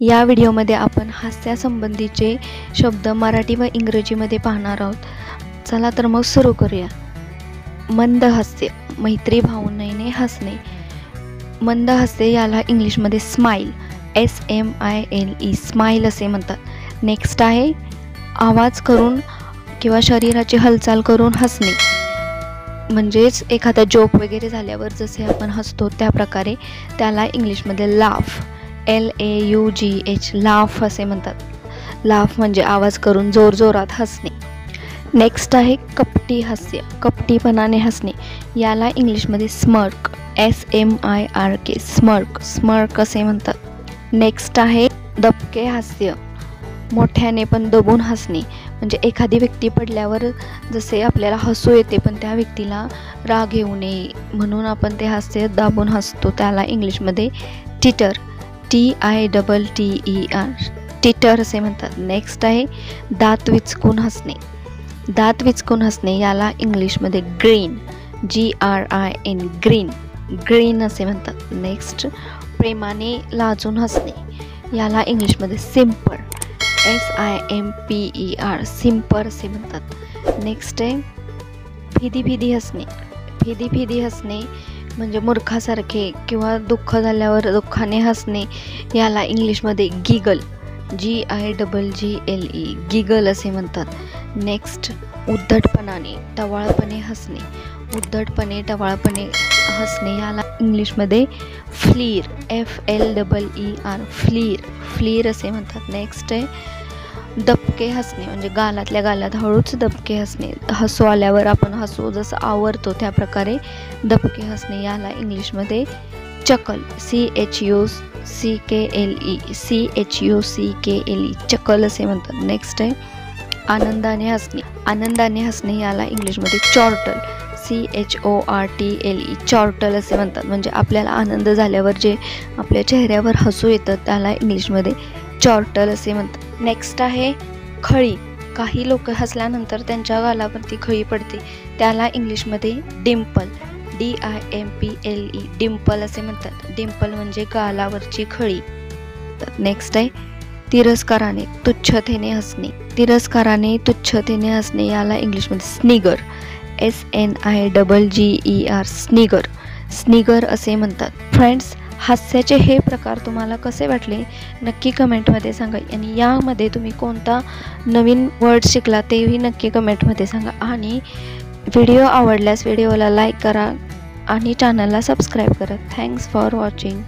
या व्हिडिओमध्ये आपण हास्यासंबंधीचे शब्द मराठी व इंग्रजीमध्ये पाहणार आहोत. चला तर मग सुरू करूया. मंद हास्य मैत्री भावनेने हसणे. मंद हास्य याला इंग्लिशमध्ये smile S M I L E smile असे म्हणतात. नेक्स्ट आहे आवाज करून किंवा शरीराची हालचाल करून हसणे. म्हणजेच एखादा जोक वगैरे झाल्यावर जसे आपण हसतो त्या प्रकारे त्याला इंग्लिशमध्ये laugh L A U G H laugh असे म्हणतात. लाफ म्हणजे आवाज करून जोरजोरात हसणे. नेक्स्ट आहे कपटी हास्य कपटीपणाने हसणे. याला इंग्लिशमध्ये smirk S M I R K smirk smirk असे म्हणतात. नेक्स्ट आहे दबके हास्य. मोठ्याने पण दबून हसणे. म्हणजे एखादी व्यक्ती पडल्यावर जसे आपल्याला हसू येते पण त्या व्यक्तीला राग येऊ नये म्हणून आपण ते हास्य दाबून हसतो. त्याला इंग्लिशमध्ये titter T I double T E R titter असे म्हणतात. नेक्स्ट आहे दात विचकून हसणे. दात विचकून हसणे याला इंग्लिशमध्ये grin. G R I N grin. Grin असे म्हणतात. नेक्स्ट प्रेमाने लाजून हसणे. याला इंग्लिशमध्ये simper S I M P E R simper असे म्हणतात. नेक्स्ट आहे फिदी फिदी हसणे. फिदी फिदी हसणे म्हणजे मूर्खासारखे किंवा दुःख झाल्यावर दुःखाने हसणे याला इंग्लिशमध्ये giggle G I double G L E giggle असे म्हणतात. नेक्स्ट उद्धटपणाने टवाळपणे हसणे. उद्धटपणे टवाळपणे हसणे याला इंग्लिशमध्ये fleer F L double E R fleer fleer असे म्हणतात. नेक्स्ट आहे दबके हसणे म्हणजे गालातल्या गालात हळूच दबके हसणे. हसू आल्यावर आपण हसू जसं आवरतो त्या प्रकारे दबके हसणे याला इंग्लिशमध्ये chuckle. C H U C K L E C H U C K L E chuckle असे म्हणतात. नेक्स्ट आहे आनंदाने हसणे. आनंदाने हसणे याला इंग्लिशमध्ये chortle. C H O R T L E chortle असे म्हणतात. म्हणजे आपल्याला आनंद झाल्यावर जे आपल्या चेहऱ्यावर हसू येतं त्याला इंग्लिशमध्ये चॉर्टल असे म्हणतात. नेक्स्ट आहे खळी. काही लोक हसल्यानंतर त्यांच्या गालावरती खळी पडते. त्याला इंग्लिशमध्ये dimple D I M P L E dimple असे म्हणतात. डिम्पल म्हणजे गालावरची खळी. तर नेक्स्ट आहे तिरस्काराने तुच्छतेने हसणे. तिरस्काराने तुच्छतेने हसणे याला इंग्लिशमध्ये snigger. S N I double G E R snigger. Snigger असे म्हणतात. फ्रेंड्स हास्याचे हे प्रकार तुम्हाला कसे वाटले? नक्की कमेंटमध्ये सांगा. आणि यामध्ये तुम्ही कोणता नवीन वर्ड शिकला तेही नक्की कमेंटमध्ये सांगा. आणि व्हिडिओ आवडल्यास व्हिडिओला लाईक करा आणि चॅनलला सबस्क्राईब करा. Thanks for watching